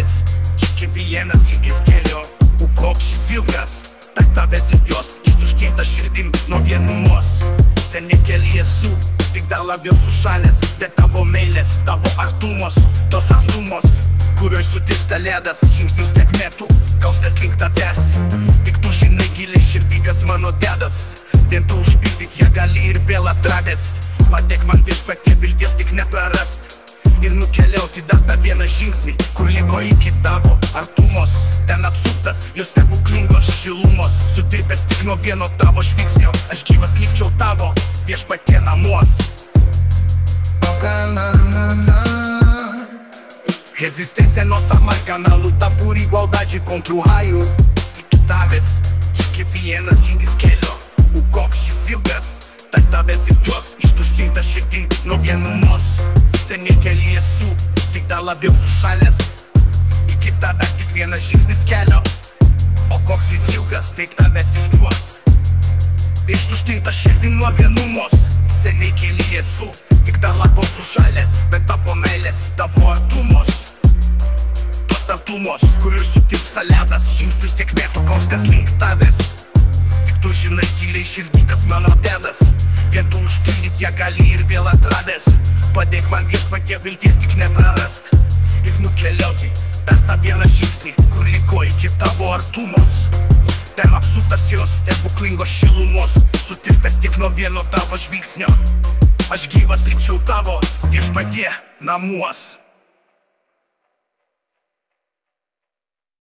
tavęs Kiekvienas žygis kelio. O koks šis ilgas Tarp tavęs ir jos. Ištuštėta širdim nuo vienumos. Seniai keli esu Tik dar labiau sušalęs. Bet tavo meilės, tavo artumos Tos artumos Kurioj sutirsta ledas. Žingsnius tiek metų Kaustas link tavęs. Tik tu žinai giliai širdį kas mano dedas. Vien tu užpildyt ją gali ir vėl atradęs. Padėk man viešpatie vilties tik neprarast Ir nukeliauti dar tą vieną žingsnį Kur liko iki tavo artumos Ten apsuptas jos stebuklingos šilumos Sutirpęs tik nuo vieno tavo žvilgsnio Aš gyvas likčiau tavo viešpatie namuos Resistência é nossa marca na luta por igualdade contra o raio. Tavęs, kiekvienas žygis kelio O koks šis ilgas Tarp tavęs ir jos ištuštinta širdin nuo vienumos Seniai keli esu, tik dar labiau sušalęs Iki tavęs tik vienas žingsnis kelio O koks jis ilgas, taip tavęs ir juos Ištuštinta širdin nuo vienumos Seniai keli esu, tik dar labiau sušalęs Bet tavo meilės, tavo artumos Tos artumos, kur ir sutirpsta ledas Žingsnius tiek metų kaustas link tavęs kas mano dedas Vien tu užtildyt ją gali ir vėl atradęs. Padėk man viešpatie vilties tik neprarast. Ir nukeliauti dar tą vieną žingsnį Kur liko iki tavo artumos. Ten apsuptas jos stebuklingos šilumos Sutirpęs tik nuo vieno tavo žvilgsnio. Aš gyvas likčiau tavo viešpatie namuos